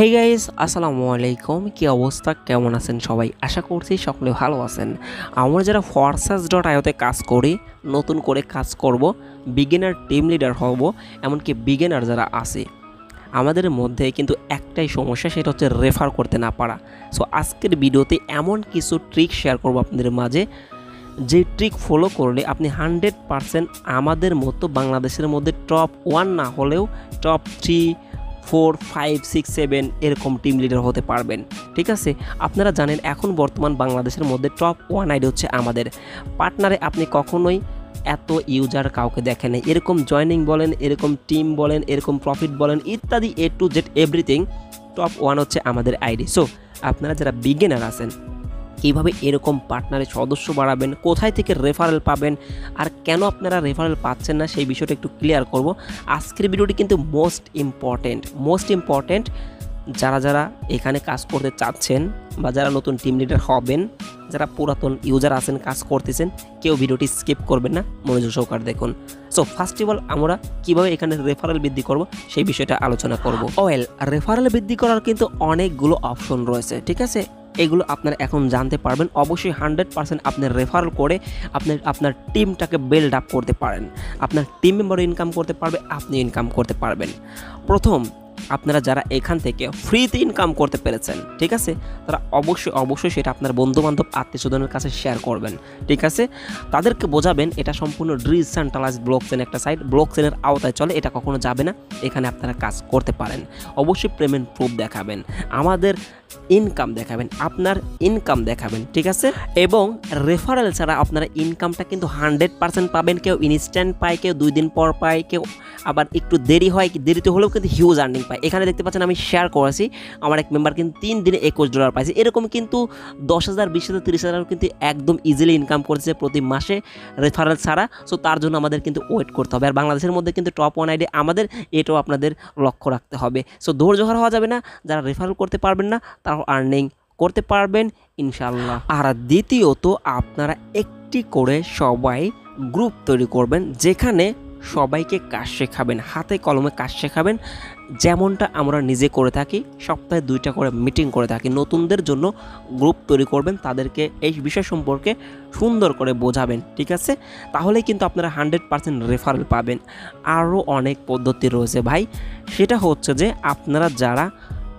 Hey guys আসসালামু আলাইকুম। কি অবস্থা? কেমন আছেন সবাই? আশা করছি সকলে ভালো আছেন। আমরা যারা ফরসাস ডট আয়োতে কাজ করি, নতুন করে কাজ করব বিগিনার টিম লিডার হব, এমনকি বিগিনার যারা আছে, আমাদের মধ্যে কিন্তু একটাই সমস্যা, সেটা হচ্ছে রেফার করতে না পারা। সো আজকের ভিডিওতে এমন কিছু ট্রিক শেয়ার করব আপনাদের মাঝে। যে ট্রিক ফলো করলে আপনি হান্ড্রেড আমাদের মতো বাংলাদেশের মধ্যে টপ ওয়ান না হলেও top three four, five, six, seven এরকম টিম লিডার হতে পারবেন। ঠিক আছে? আপনারা জানেন এখন বর্তমান বাংলাদেশের মধ্যে টপ ওয়ান আইডি হচ্ছে আমাদের। পার্টনারে আপনি কখনোই এত ইউজার কাউকে দেখেন এরকম জয়নিং বলেন, এরকম টিম বলেন, এরকম প্রফিট বলেন, ইত্যাদি A to Z everything top one হচ্ছে আমাদের আইডি সো আপনারা যারা বিজ্ঞানার আছেন কীভাবে এরকম পার্টনারের সদস্য বাড়াবেন, কোথায় থেকে রেফারেল পাবেন, আর কেন আপনারা রেফারেল পাচ্ছেন না, সেই বিষয়টা একটু ক্লিয়ার করব। আজকের ভিডিওটি কিন্তু মোস্ট ইম্পর্টেন্ট মোস্ট ইম্পর্টেন্ট যারা যারা এখানে কাজ করতে চাচ্ছেন বা যারা নতুন টিম লিডার হবেন, যারা পুরাতন ইউজার আছেন, কাজ করতেছেন, কেউ ভিডিওটি স্কিপ করবেন না, মনোযোগ সহকারে দেখুন। সো ফার্স্ট অফ অল আমরা কীভাবে এখানে রেফারেল বৃদ্ধি করব, সেই বিষয়টা আলোচনা করব। ওয়েল রেফারেল বৃদ্ধি করার কিন্তু অনেকগুলো অপশন রয়েছে, ঠিক আছে? এগুলো আপনারা এখন জানতে পারবেন। অবশ্যই হান্ড্রেড পার্সেন্ট আপনি রেফারেল করে আপনি আপনার টিমটাকে বিল্ড আপ করতে পারেন। আপনার টিম মেম্বার ইনকাম করতে পারবে, আপনি ইনকাম করতে পারবেন। প্রথম, আপনারা যারা এখান থেকে ফ্রিতে ইনকাম করতে পেরেছেন, ঠিক আছে? তারা অবশ্যই অবশ্যই সেটা আপনার বন্ধুবান্ধব আত্মীয় স্বজনের কাছে শেয়ার করবেন, ঠিক আছে? তাদেরকে বোঝাবেন, এটা সম্পূর্ণ ডিসেন্ট্রালাইজ ব্লক চেন একটা সাইট ব্লক চেনের আওতায় চলে, এটা কখনো যাবে না। এখানে আপনারা কাজ করতে পারেন। অবশ্যই পেমেন্ট প্রুফ দেখাবেন। আমাদের ইনকাম দেখাবেন, আপনার ইনকাম দেখাবেন, ঠিক আছে? এবং রেফারেল ছাড়া আপনারা ইনকামটা কিন্তু হান্ড্রেড পার্সেন্ট পাবেন কেউ ইনস্ট্যান্ট পায়, কেউ দুই দিন পর পায়, কেউ আবার একটু দেরি হয়, দেরিতে হলেও কিন্তু হিউজ আর্নিং পায়। এখানে দেখতে পাচ্ছেন আমি শেয়ার করেছি, আমার এক মেম্বার কিন্তু তিন দিনে একুশ ডলার পাইছে। এরকম কিন্তু দশ হাজার, বিশ হাজার, তিরিশ হাজার কিন্তু একদম ইজিলি ইনকাম করছে প্রতি মাসে রেফারেল ছাড়া। সো তার জন্য আমাদের কিন্তু ওয়েট করতে হবে। আর বাংলাদেশের মধ্যে কিন্তু টপ ওয়ান আইডি আমাদের, এটাও আপনাদের লক্ষ্য রাখতে হবে। সো ধৈর্য হওয়া যাবে না। যারা রেফারেল করতে পারবেন না তারাও আর্নিং করতে পারবেন ইনশাল্লাহ আর দ্বিতীয়ত, আপনারা একটি করে সবাই গ্রুপ তৈরি করবেন, যেখানে সবাইকে কাজ শেখাবেন, হাতে কলমে কাজ শেখাবেন। যেমনটা আমরা নিজে করে থাকি, সপ্তাহে দুইটা করে মিটিং করে থাকি। নতুনদের জন্য গ্রুপ তৈরি করবেন, তাদেরকে এই বিষয় সম্পর্কে সুন্দর করে বোঝাবেন, ঠিক আছে? তাহলে কিন্তু আপনারা হান্ড্রেড পার্সেন্ট রেফারেল পাবেন। আরও অনেক পদ্ধতি রয়েছে ভাই। সেটা হচ্ছে যে, আপনারা যারা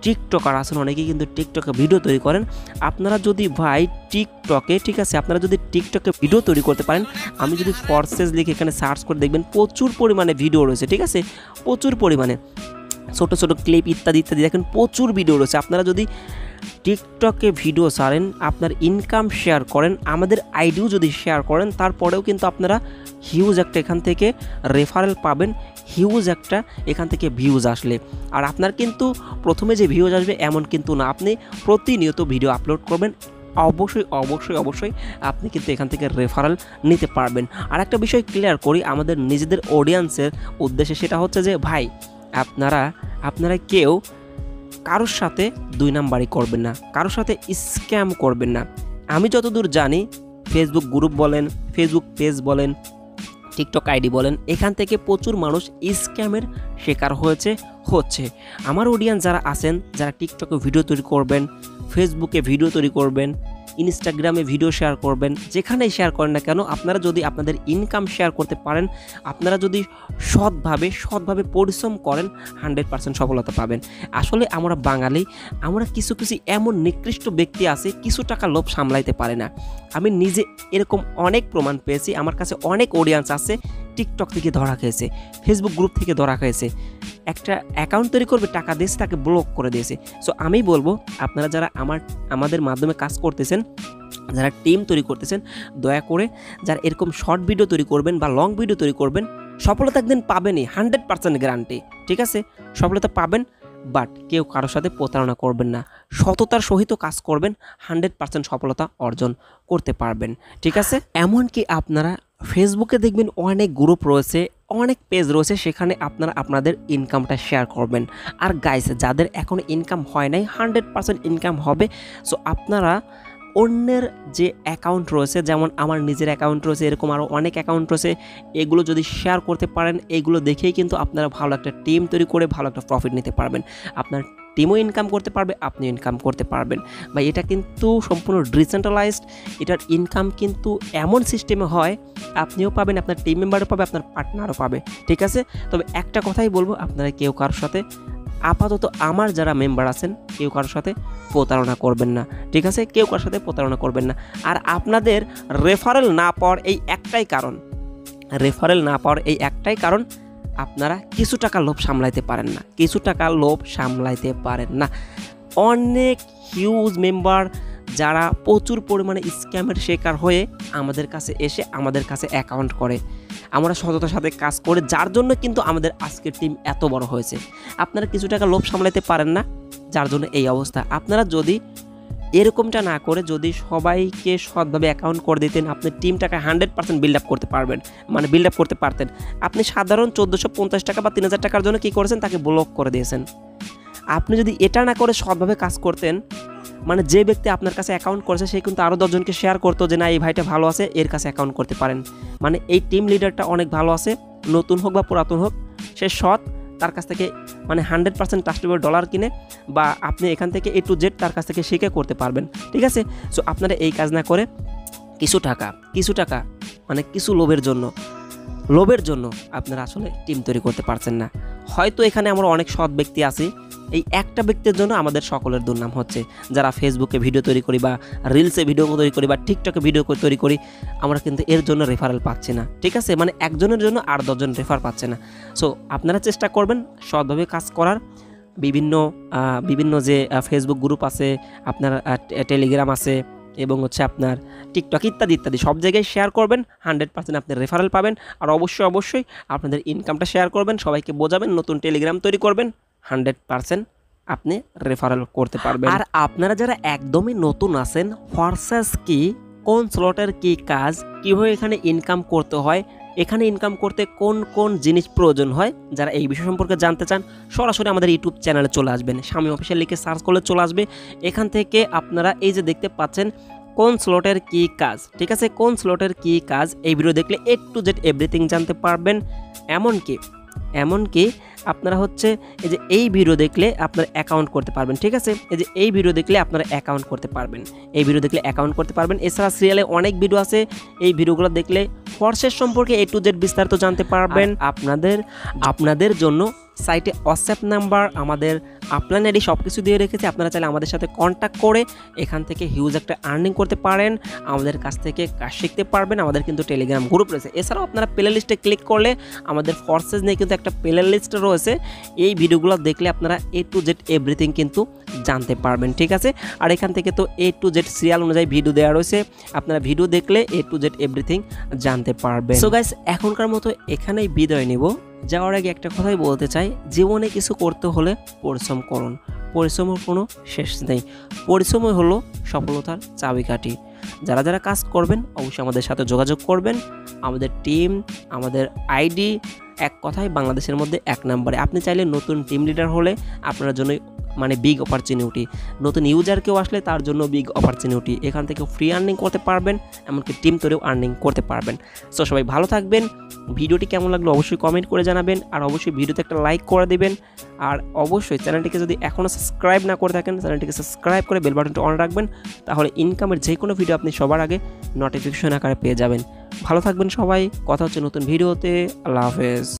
টিকটকার আছেন, অনেকেই কিন্তু টিকটকে ভিডিও তৈরি করেন। আপনারা যদি ভাই টিকটকে, ঠিক আছে, আপনারা যদি টিকটকে ভিডিও তৈরি করতে পারেন, আমি যদি ফর্সেস লিখে এখানে সার্চ করে দেখবেন, প্রচুর পরিমাণে ভিডিও রয়েছে, ঠিক আছে? প্রচুর পরিমাণে। ছোটো ছোটো ক্লিপ ইত্যাদি ইত্যাদি, দেখেন প্রচুর ভিডিও রয়েছে। আপনারা যদি টিকটকে ভিডিও ছাড়েন, আপনার ইনকাম শেয়ার করেন, আমাদের আইডিও যদি শেয়ার করেন, তারপরেও কিন্তু আপনারা হিউজ একটা এখান থেকে রেফারেল পাবেন হিউজ একটা এখান থেকে ভিউজ আসলে। আর আপনার কিন্তু প্রথমে যে ভিউজ আসবে এমন কিন্তু না, আপনি প্রতিনিয়ত ভিডিও আপলোড করবেন, অবশ্যই অবশ্যই অবশ্যই আপনি কিন্তু এখান থেকে রেফারেল নিতে পারবেন। আর একটা বিষয় ক্লিয়ার করি, আমাদের নিজেদের অডিয়েন্সের উদ্দেশ্যে সেটা হচ্ছে যে, ভাই, আপনারা আপনারা কেউ কারোর সাথে দুই নাম্বারই করবেন না, কারোর সাথে স্ক্যাম করবেন না। আমি যতদূর জানি ফেসবুক গ্রুপ বলেন ফেসবুক পেজ বলেন টিকটক আইডি বলেন, এখান থেকে প্রচুর মানুষ স্ক্যামের শিকার হয়েছে, হচ্ছে। আমার অডিয়েন্স যারা আছেন, যারা টিকটকে ভিডিও তৈরি করবেন ফেসবুকে ভিডিও তৈরি করবেন ইনস্টাগ্রামে ভিডিও শেয়ার করবেন, যেখানেই শেয়ার করেন না কেন, আপনারা যদি আপনাদের ইনকাম শেয়ার করতে পারেন, আপনারা যদি সৎভাবে সৎভাবে পরিশ্রম করেন হান্ড্রেড পার্সেন্ট সফলতা পাবেন। আসলে আমরা বাঙালি, আমরা কিছু কিছু এমন নিকৃষ্ট ব্যক্তি আছে, কিছু টাকা লোভ সামলাইতে পারে না। আমি নিজে এরকম অনেক প্রমাণ পেয়েছি, আমার কাছে অনেক অডিয়েন্স আছে টিকটক থেকে ধরা খেয়েছে ফেসবুক গ্রুপ থেকে ধরা খেয়েছে। একটা অ্যাকাউন্ট তৈরি করবে, টাকা দিয়েছে, তাকে ব্লক করে দিয়েছে। সো আমি বলব, আপনারা যারা আমার, আমাদের মাধ্যমে কাজ করতেছেন, যারা টিম তৈরি করতেছেন, দয়া করে যারা এরকম শর্ট ভিডিও তৈরি করবেন বা লং ভিডিও তৈরি করবেন, সফলতা একদিন পাবেনই হান্ড্রেড পার্সেন্ট গ্যারান্টি ঠিক আছে? সফলতা পাবেন বাট কেউ কারোর সাথে প্রতারণা করবেন না। সততার সহিত কাজ করবেন হান্ড্রেড পার্সেন্ট সফলতা অর্জন করতে পারবেন, ঠিক আছে? এমনকি আপনারা ফেসবুকে দেখবেন অনেক গ্রুপ রয়েছে, অনেক পেজ রয়েছে সেখানে আপনারা আপনাদের ইনকামটা শেয়ার করবেন। আর গাইস যাদের এখন ইনকাম হয় নাই হান্ড্রেড পার্সেন্ট ইনকাম হবে। সো আপনারা অন্যের যে অ্যাকাউন্ট রয়েছে, যেমন আমার নিজের অ্যাকাউন্ট রয়েছে, এরকম আরও অনেক অ্যাকাউন্ট রয়েছে, এগুলো যদি শেয়ার করতে পারেন, এগুলো দেখেই কিন্তু আপনারা ভালো একটা টিম তৈরি করে ভালো একটা প্রফিট নিতে পারবেন। আপনার টিমও ইনকাম করতে পারবে, আপনিও ইনকাম করতে পারবেন। বা এটা কিন্তু সম্পূর্ণ ডিসেন্ট্রালাইজড এটার ইনকাম কিন্তু এমন সিস্টেমে হয়, আপনিও পাবেন, আপনার টিম মেম্বারও পাবে, আপনার পার্টনারও পাবে, ঠিক আছে? তবে একটা কথাই বলব, আপনারা কেউ কারোর সাথে, আপাতত আমার যারা মেম্বার আছেন, কেউ কারোর সাথে প্রতারণা করবেন না, ঠিক আছে? কেউ কারোর সাথে প্রতারণা করবেন না। আর আপনাদের রেফারেল না পাওয়ার এই একটাই কারণ রেফারেল না পাওয়ার এই একটাই কারণ আপনারা কিছু টাকা লোভ সামলাইতে পারেন না। কিছু টাকা লোভ সামলাইতে পারেন না। অনেক হিউজ মেম্বার যারা প্রচুর পরিমাণে স্ক্যামের শিকার হয়ে আমাদের কাছে এসে আমাদের কাছে অ্যাকাউন্ট করে। আমরা সততার সাথে কাজ করে, যার জন্য কিন্তু আমাদের আজকের টিম এত বড় হয়েছে। আপনারা কিছু টাকা লোভ সামলাতে পারেন না, যার জন্য এই অবস্থা। আপনারা যদি এরকমটা না করে যদি সবাইকে সৎভাবে অ্যাকাউন্ট করে দিতেন, আপনি টিমটাকে হান্ড্রেড পার্সেন্ট বিল্ড আপ করতে পারবেন। মানে বিল্ড আপ করতে পারতেন। আপনি সাধারণ চোদ্দোশো পঞ্চাশ টাকা বা তিন হাজার টাকার জন্য কী করেছেন? তাকে ব্লক করে দিয়েছেন। আপনি যদি এটা না করে সৎভাবে কাজ করতেন মানে যে ব্যক্তি আপনার কাছে অ্যাকাউন্ট করেছে, সে কিন্তু আরও দশজনকে শেয়ার করতো যে, না, এই ভাইটা ভালো আছে, এর কাছে অ্যাকাউন্ট করতে পারেন। মানে এই টিম লিডারটা অনেক ভালো আছে, নতুন হোক বা পুরাতন হোক, সে সৎ। তার কাছ থেকে মানে হান্ড্রেড পার্সেন্ট ট্রাস্টেবল ডলার কিনে বা আপনি এখান থেকে এ টু জেড তার কাছ থেকে শিখে করতে পারবেন, ঠিক আছে? সো আপনারা এই কাজ না করে কিছু টাকা কিছু টাকা মানে কিছু লোভের জন্য লোভের জন্য আপনারা আসলে টিম তৈরি করতে পারছেন না। হয়তো এখানে আমরা অনেক সৎ ব্যক্তি আছি এই একটা ব্যক্তির জন্য আমাদের সকলের দুর্নাম হচ্ছে। যারা ফেসবুকে ভিডিও তৈরি করি বা রিলসে ভিডিও তৈরি করি বা টিকটকে ভিডিও তৈরি করি, আমরা কিন্তু এর জন্য রেফারেল পাচ্ছি না। ঠিক আছে? মানে একজনের জন্য আর দশজন রেফার পাচ্ছে না। সো আপনারা চেষ্টা করবেন সৎভাবে কাজ করার। বিভিন্ন বিভিন্ন যে ফেসবুক গ্রুপ আছে, আপনার টেলিগ্রাম আছে, এবং হচ্ছে আপনার টিকটক ইত্যাদি ইত্যাদি, সব জায়গায় শেয়ার করবেন। হান্ড্রেড পার্সেন্ট আপনি রেফারেল পাবেন। আর অবশ্যই অবশ্যই আপনাদের ইনকামটা শেয়ার করবেন। সবাইকে বোঝাবেন, নতুন টেলিগ্রাম তৈরি করবেন। হান্ড্রেড পার্সেন্ট আপনি রেফারেল করতে পারবেন। আর আপনারা যারা একদমই নতুন আছেন হোয়াটসঅ্যাপ কি, কোন স্লটের কি কাজ, কীভাবে এখানে ইনকাম করতে হয়, এখানে ইনকাম করতে কোন কোন জিনিস প্রয়োজন হয়, যারা এই বিষয় সম্পর্কে জানতে চান, সরাসরি আমাদের ইউটিউব চ্যানেলে চলে আসবেন। স্বামী অফিসিয়াল লিখে সার্চ করলে চলে আসবে। এখান থেকে আপনারা এই যে দেখতে পাচ্ছেন, কোন স্লটের কি কাজ, ঠিক আছে? কোন স্লটের কি কাজ, এই ভিডিও দেখলে এ টু জেড এভরিথিং জানতে পারবেন। এমনকি এমনকি আপনারা হচ্ছে এই যে এই ভিডিও দেখলে আপনার অ্যাকাউন্ট করতে পারবেন, ঠিক আছে? এই যে এই ভিডিও দেখলে আপনারা অ্যাকাউন্ট করতে পারবেন। এই ভিডিও দেখলে অ্যাকাউন্ট করতে পারবেন। এছাড়া সিরিয়ালে অনেক ভিডিও আছে। এই ভিডিওগুলো দেখলে ফর্সের সম্পর্কে এ টু জেড বিস্তারিত জানতে পারবেন। আপনাদের আপনাদের জন্য সাইটে হোয়াটসঅ্যাপ নাম্বার আমাদের আপলাইন আইডি সব কিছু দিয়ে রেখেছি। আপনারা চাইলে আমাদের সাথে কন্ট্যাক্ট করে এখান থেকে হিউজ একটা আর্নিং করতে পারেন। আমাদের কাছ থেকে কাজ শিখতে পারবেন। আমাদের কিন্তু টেলিগ্রাম গ্রুপ রয়েছে। এছাড়াও আপনারা প্লে লিস্টে ক্লিক করলে আমাদের ফর্সেস নিয়ে কিন্তু একটা প্লে লিস্ট রয়েছে এই ভিডিওগুলো দেখলে আপনারা এ টু জেড এভরিথিং কিন্তু জানতে পারবেন, ঠিক আছে? আর এখান থেকে তো এ টু জেড সিরিয়াল অনুযায়ী ভিডিও দেওয়া রয়েছে, আপনারা ভিডিও দেখলে এ টু জেড এভরিথিং জানতে পারবেন। সো গাইস এখনকার মতো এখানেই বিদায় নিব। যাওয়ার আগে একটা কথাই বলতে চাই, জীবনে কিছু করতে হলে পরিশ্রম করুন। পরিশ্রমের কোনো শেষ নেই। পরিশ্রমই হলো সফলতার চাবিকাঠি। যারা যারা কাজ করবেন, অবশ্যই আমাদের সাথে যোগাযোগ করবেন। আমাদের টিম, আমাদের আইডি, এক কথায় বাংলাদেশের মধ্যে এক নম্বরে। আপনি চাইলে নতুন টিম লিডার হলে আপনার জন্য মানে বিগ অপরচুনিটি নতুন ইউজার কেউ আসলে তার জন্য বিগ অপরচুনিটি এখান থেকে ফ্রি আর্নিং করতে পারবেন, এমনকি টিম তৈরিও আর্নিং করতে পারবেন। সো সবাই ভালো থাকবেন। ভিডিওটি কেমন লাগল অবশ্যই কমেন্ট করে জানাবেন, আর অবশ্যই ভিডিওতে একটা লাইক করে দেবেন। আর অবশ্যই চ্যানেলটিকে যদি এখনও সাবস্ক্রাইব না করে থাকেন, চ্যানেলটিকে সাবস্ক্রাইব করে বেল বাটনটা অন রাখবেন, তাহলে ইনকামের যে কোনো ভিডিও আপনি সবার আগে নোটিফিকেশন আকারে পেয়ে যাবেন। ভালো থাকবেন সবাই, কথা হচ্ছে নতুন ভিডিওতে আল্লাহ হাফেজ।